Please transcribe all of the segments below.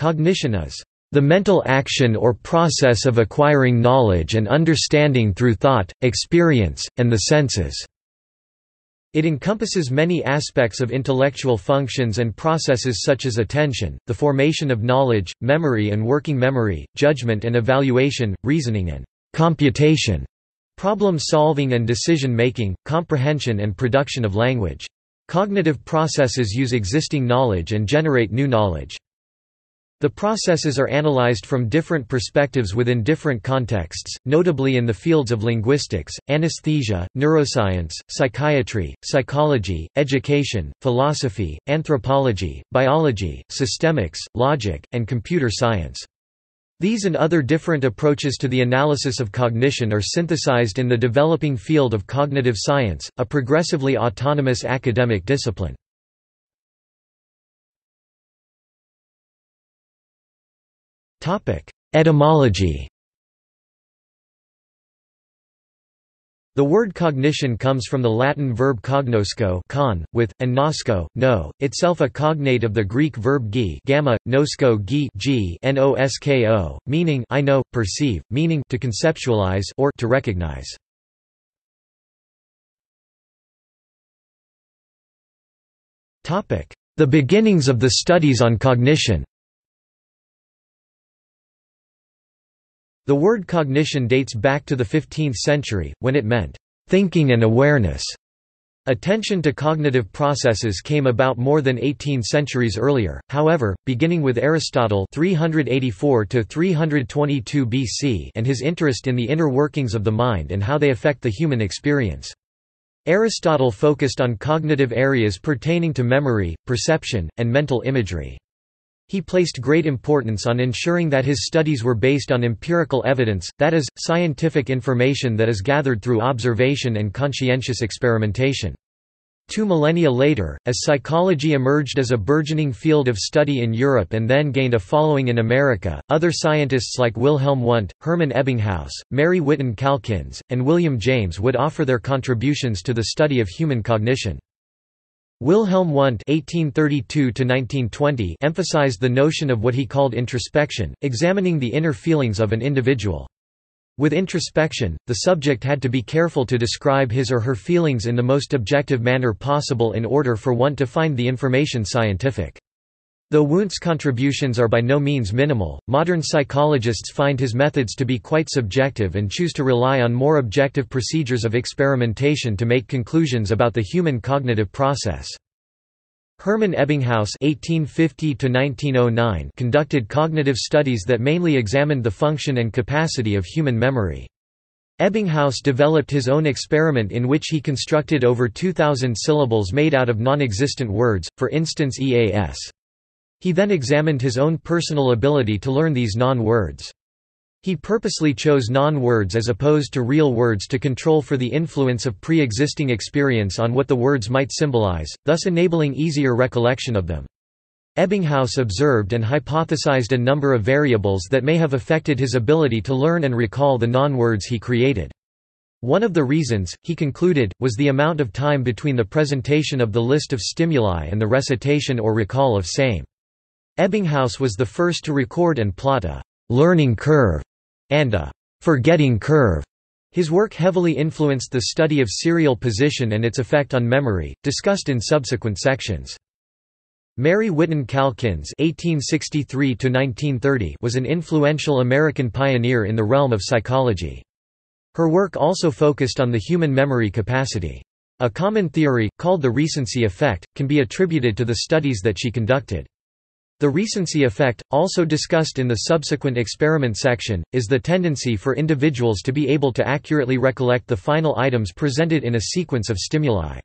Cognition is the mental action or process of acquiring knowledge and understanding through thought, experience, and the senses. It encompasses many aspects of intellectual functions and processes such as attention, the formation of knowledge, memory and working memory, judgment and evaluation, reasoning and computation, problem solving and decision making, comprehension and production of language. Cognitive processes use existing knowledge and generate new knowledge. The processes are analyzed from different perspectives within different contexts, notably in the fields of linguistics, anesthesia, neuroscience, psychiatry, psychology, education, philosophy, anthropology, biology, systemics, logic, and computer science. These and other different approaches to the analysis of cognition are synthesized in the developing field of cognitive science, a progressively autonomous academic discipline. Etymology. The word cognition comes from the Latin verb cognosco con, with, and nosco, no, itself a cognate of the Greek verb gi gamma, nosco gi g nosko, meaning I know, perceive, meaning to conceptualize or to recognize. The beginnings of the studies on cognition The word cognition dates back to the 15th century, when it meant, "...thinking and awareness." Attention to cognitive processes came about more than 18 centuries earlier, however, beginning with Aristotle 384 BC and his interest in the inner workings of the mind and how they affect the human experience. Aristotle focused on cognitive areas pertaining to memory, perception, and mental imagery. He placed great importance on ensuring that his studies were based on empirical evidence, that is, scientific information that is gathered through observation and conscientious experimentation. Two millennia later, as psychology emerged as a burgeoning field of study in Europe and then gained a following in America, other scientists like Wilhelm Wundt, Hermann Ebbinghaus, Mary Whiton Calkins, and William James would offer their contributions to the study of human cognition. Wilhelm Wundt (1832–1920) emphasized the notion of what he called introspection, examining the inner feelings of an individual. With introspection, the subject had to be careful to describe his or her feelings in the most objective manner possible in order for one to find the information scientific. Though Wundt's contributions are by no means minimal, modern psychologists find his methods to be quite subjective and choose to rely on more objective procedures of experimentation to make conclusions about the human cognitive process. Hermann Ebbinghaus (1850–1909) conducted cognitive studies that mainly examined the function and capacity of human memory. Ebbinghaus developed his own experiment in which he constructed over 2,000 syllables made out of non-existent words, for instance EAS. He then examined his own personal ability to learn these non-words. He purposely chose non-words as opposed to real words to control for the influence of pre-existing experience on what the words might symbolize, thus enabling easier recollection of them. Ebbinghaus observed and hypothesized a number of variables that may have affected his ability to learn and recall the non-words he created. One of the reasons, he concluded, was the amount of time between the presentation of the list of stimuli and the recitation or recall of same. Ebbinghaus was the first to record and plot a «learning curve» and a «forgetting curve». His work heavily influenced the study of serial position and its effect on memory, discussed in subsequent sections. Mary Whiton Calkins (1863–1930) was an influential American pioneer in the realm of psychology. Her work also focused on the human memory capacity. A common theory, called the recency effect, can be attributed to the studies that she conducted. The recency effect, also discussed in the subsequent experiment section, is the tendency for individuals to be able to accurately recollect the final items presented in a sequence of stimuli.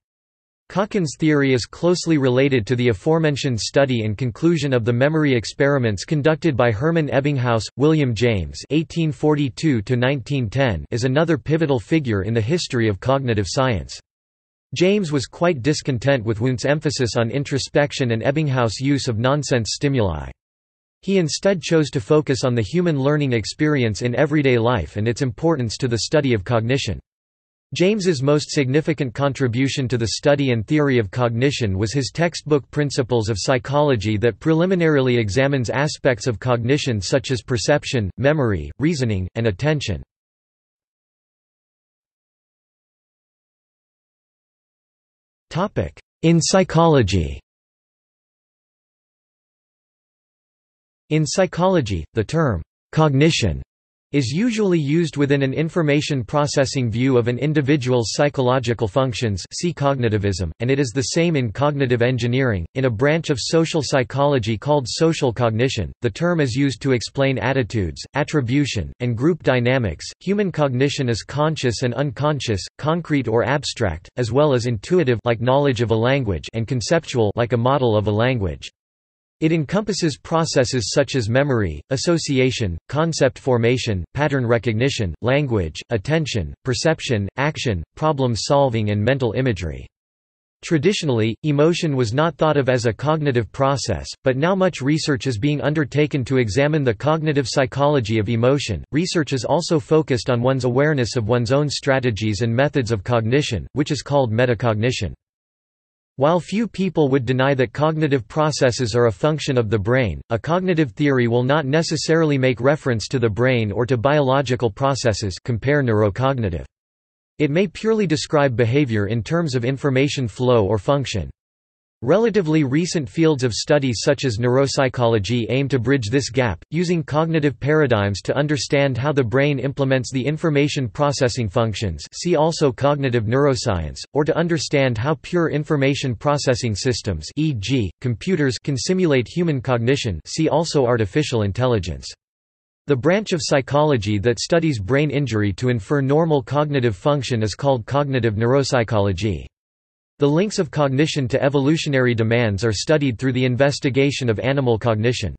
Calkins' theory is closely related to the aforementioned study and conclusion of the memory experiments conducted by Hermann Ebbinghaus. William James (1842–1910) is another pivotal figure in the history of cognitive science. James was quite discontent with Wundt's emphasis on introspection and Ebbinghaus' use of nonsense stimuli. He instead chose to focus on the human learning experience in everyday life and its importance to the study of cognition. James's most significant contribution to the study and theory of cognition was his textbook Principles of Psychology that preliminarily examines aspects of cognition such as perception, memory, reasoning, and attention. In psychology. In psychology, the term cognition is usually used within an information processing view of an individual's psychological functions see cognitivism, and it is the same in cognitive engineering. In a branch of social psychology called social cognition, the term is used to explain attitudes, attribution, and group dynamics. Human cognition is conscious and unconscious, concrete or abstract, as well as intuitive like knowledge of a language and conceptual like a model of a language. It encompasses processes such as memory, association, concept formation, pattern recognition, language, attention, perception, action, problem solving and mental imagery. Traditionally, emotion was not thought of as a cognitive process, but now much research is being undertaken to examine the cognitive psychology of emotion. Research is also focused on one's awareness of one's own strategies and methods of cognition, which is called metacognition. While few people would deny that cognitive processes are a function of the brain, a cognitive theory will not necessarily make reference to the brain or to biological processes compare neurocognitive. It may purely describe behavior in terms of information flow or function. Relatively recent fields of study such as neuropsychology aim to bridge this gap, using cognitive paradigms to understand how the brain implements the information processing functions see also cognitive neuroscience, or to understand how pure information processing systems e.g., computers can simulate human cognition see also artificial intelligence. The branch of psychology that studies brain injury to infer normal cognitive function is called cognitive neuropsychology. The links of cognition to evolutionary demands are studied through the investigation of animal cognition.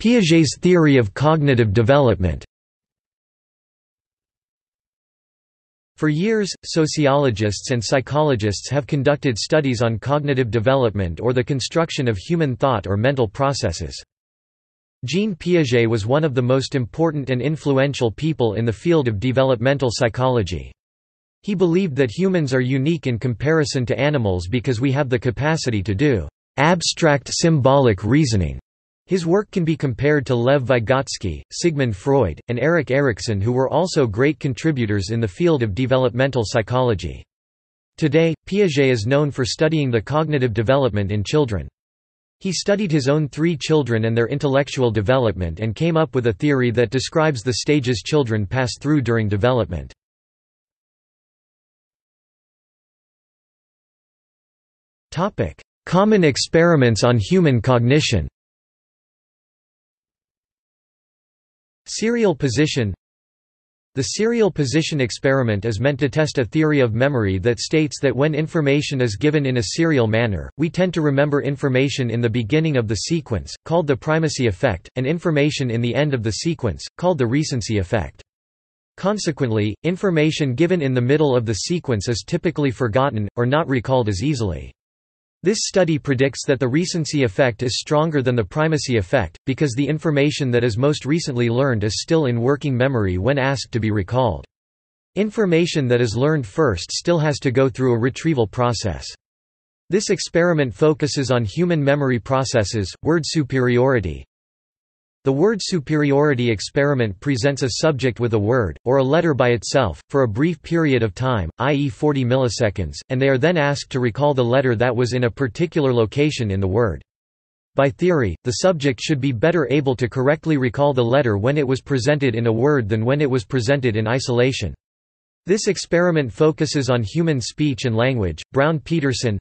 Piaget's theory of cognitive development For years, sociologists and psychologists have conducted studies on cognitive development or the construction of human thought or mental processes. Jean Piaget was one of the most important and influential people in the field of developmental psychology. He believed that humans are unique in comparison to animals because we have the capacity to do abstract symbolic reasoning. His work can be compared to Lev Vygotsky, Sigmund Freud, and Erik Erikson who were also great contributors in the field of developmental psychology. Today, Piaget is known for studying the cognitive development in children. He studied his own three children and their intellectual development and came up with a theory that describes the stages children pass through during development. Common experiments on human cognition Serial position the serial position experiment is meant to test a theory of memory that states that when information is given in a serial manner, we tend to remember information in the beginning of the sequence, called the primacy effect, and information in the end of the sequence, called the recency effect. Consequently, information given in the middle of the sequence is typically forgotten, or not recalled as easily. This study predicts that the recency effect is stronger than the primacy effect, because the information that is most recently learned is still in working memory when asked to be recalled. Information that is learned first still has to go through a retrieval process. This experiment focuses on human memory processes, word superiority, the word superiority experiment presents a subject with a word, or a letter by itself, for a brief period of time, i.e. 40 milliseconds, and they are then asked to recall the letter that was in a particular location in the word. By theory, the subject should be better able to correctly recall the letter when it was presented in a word than when it was presented in isolation. This experiment focuses on human speech and language. Brown Peterson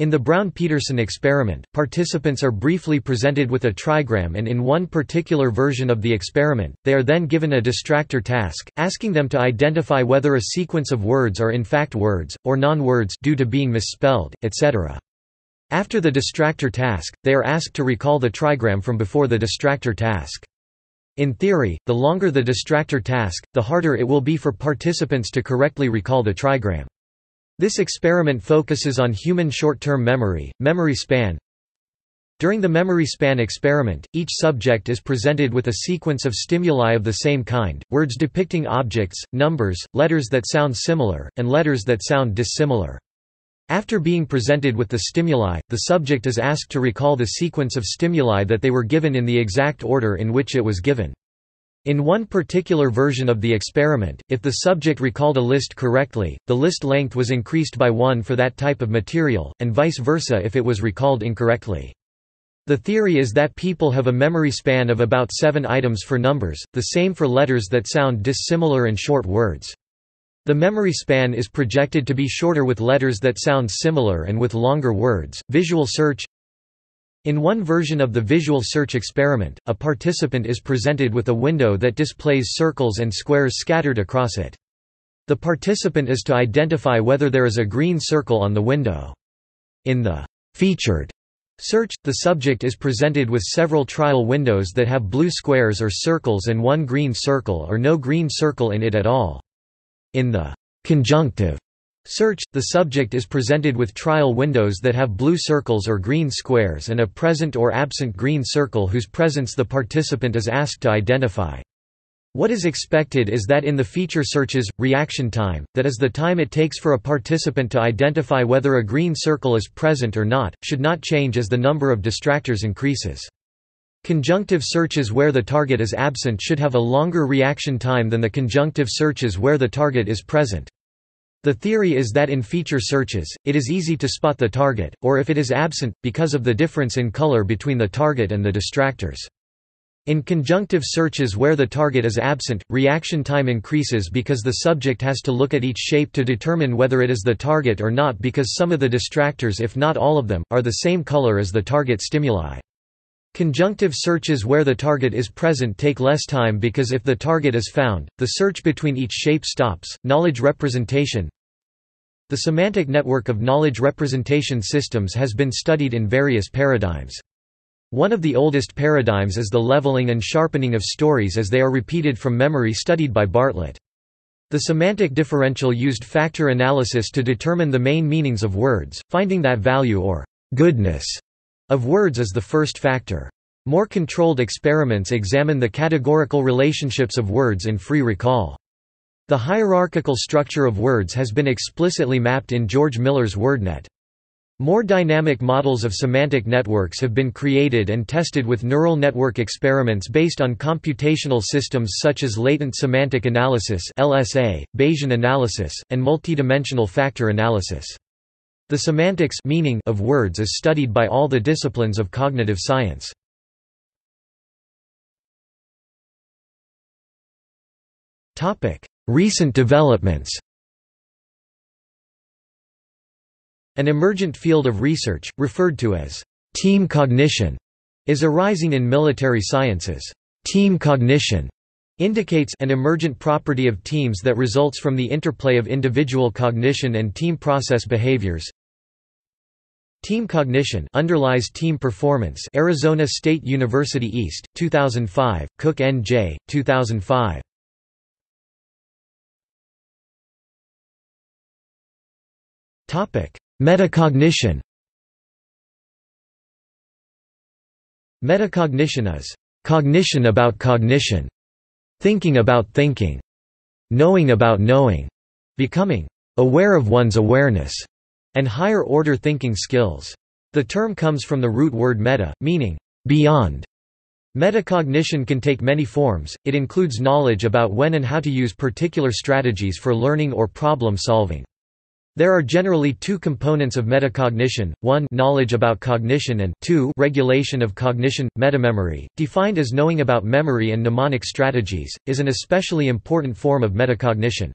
in the Brown-Peterson experiment, participants are briefly presented with a trigram and in one particular version of the experiment, they are then given a distractor task, asking them to identify whether a sequence of words are in fact words, or non-words due to being misspelled, etc. After the distractor task, they are asked to recall the trigram from before the distractor task. In theory, the longer the distractor task, the harder it will be for participants to correctly recall the trigram. This experiment focuses on human short-term memory, memory span. During the memory span experiment, each subject is presented with a sequence of stimuli of the same kind, words depicting objects, numbers, letters that sound similar, and letters that sound dissimilar. After being presented with the stimuli, the subject is asked to recall the sequence of stimuli that they were given in the exact order in which it was given. In one particular version of the experiment, if the subject recalled a list correctly, the list length was increased by one for that type of material, and vice versa if it was recalled incorrectly. The theory is that people have a memory span of about seven items for numbers, the same for letters that sound dissimilar and short words. The memory span is projected to be shorter with letters that sound similar and with longer words. Visual search In one version of the visual search experiment, a participant is presented with a window that displays circles and squares scattered across it. The participant is to identify whether there is a green circle on the window. In the featured search, the subject is presented with several trial windows that have blue squares or circles and one green circle or no green circle in it at all. In the conjunctive search, the subject is presented with trial windows that have blue circles or green squares and a present or absent green circle whose presence the participant is asked to identify. What is expected is that in the feature searches, reaction time, that is the time it takes for a participant to identify whether a green circle is present or not, should not change as the number of distractors increases. Conjunctive searches where the target is absent should have a longer reaction time than the conjunctive searches where the target is present. The theory is that in feature searches, it is easy to spot the target, or if it is absent, because of the difference in color between the target and the distractors. In conjunctive searches where the target is absent, reaction time increases because the subject has to look at each shape to determine whether it is the target or not because some of the distractors if not all of them, are the same color as the target stimuli. Conjunctive searches where the target is present take less time because if the target is found, the search between each shape stops. Knowledge representation The semantic network of knowledge representation systems has been studied in various paradigms. One of the oldest paradigms is the leveling and sharpening of stories as they are repeated from memory studied by Bartlett. The semantic differential used factor analysis to determine the main meanings of words, finding that value or goodness of words is the first factor. More controlled experiments examine the categorical relationships of words in free recall. The hierarchical structure of words has been explicitly mapped in George Miller's WordNet. More dynamic models of semantic networks have been created and tested with neural network experiments based on computational systems such as latent semantic analysis (LSA), Bayesian analysis, and multidimensional factor analysis. The semantics meaning of words is studied by all the disciplines of cognitive science. Recent developments An emergent field of research, referred to as team cognition, is arising in military sciences. Team cognition indicates an emergent property of teams that results from the interplay of individual cognition and team process behaviors. Team cognition underlies team performance Arizona State University East, 2005, Cook N.J., 2005. Topic: Metacognition Metacognition is cognition about cognition, thinking about thinking, knowing about knowing, becoming aware of one's awareness and higher-order thinking skills. The term comes from the root word meta, meaning beyond. Metacognition can take many forms, it includes knowledge about when and how to use particular strategies for learning or problem solving. There are generally two components of metacognition, one knowledge about cognition and two regulation of cognition. Metamemory, defined as knowing about memory and mnemonic strategies, is an especially important form of metacognition.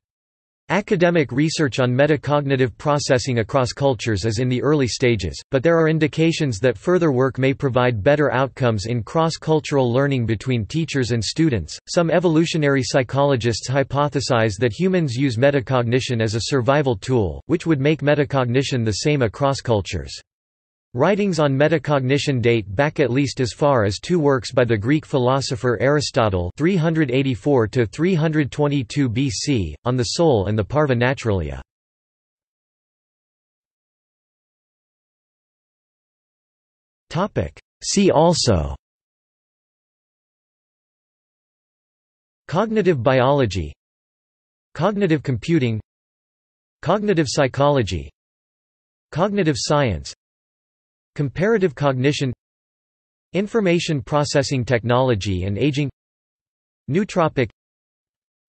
Academic research on metacognitive processing across cultures is in the early stages, but there are indications that further work may provide better outcomes in cross-cultural learning between teachers and students. Some evolutionary psychologists hypothesize that humans use metacognition as a survival tool, which would make metacognition the same across cultures. Writings on metacognition date back at least as far as two works by the Greek philosopher Aristotle (384–322 BC, on the soul and the parva naturalia. See also. Cognitive biology. Cognitive computing. Cognitive psychology. Cognitive science Comparative cognition Information processing technology and aging Nootropic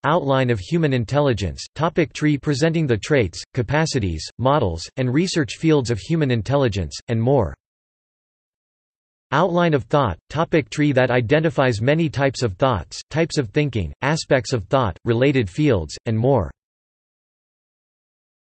Outline of human intelligence, topic tree presenting the traits, capacities, models, and research fields of human intelligence, and more. Outline of thought, topic tree that identifies many types of thoughts, types of thinking, aspects of thought, related fields, and more.